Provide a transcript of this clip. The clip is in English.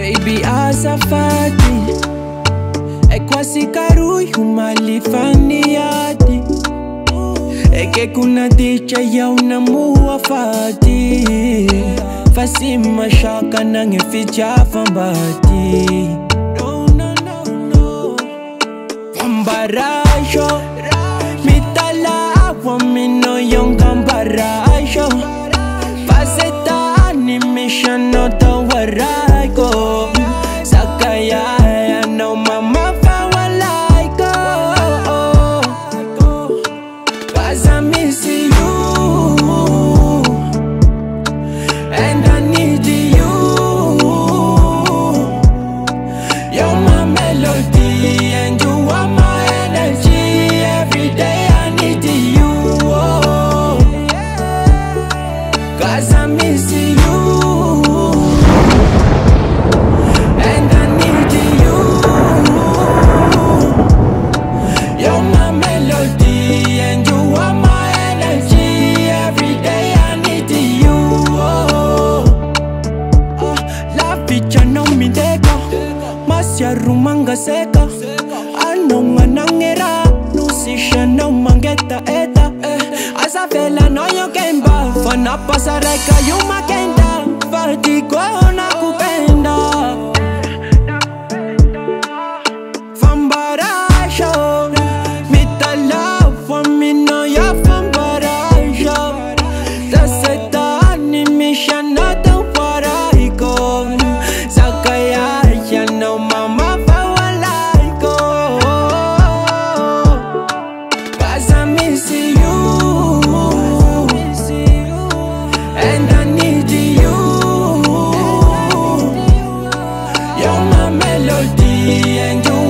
Baby azafadi ekwasikaruy umalifaniadi eke kuna dicha ya unamuafati fasima shaka nangeficha fambati. Pambarajo Mitala agua mino yongambarajo Fasetani mishano tawaraigo seka Anonga nangera Nusisha no mangeta eta. Asa vela no yo kemba Fana pasareka yuma a melody and you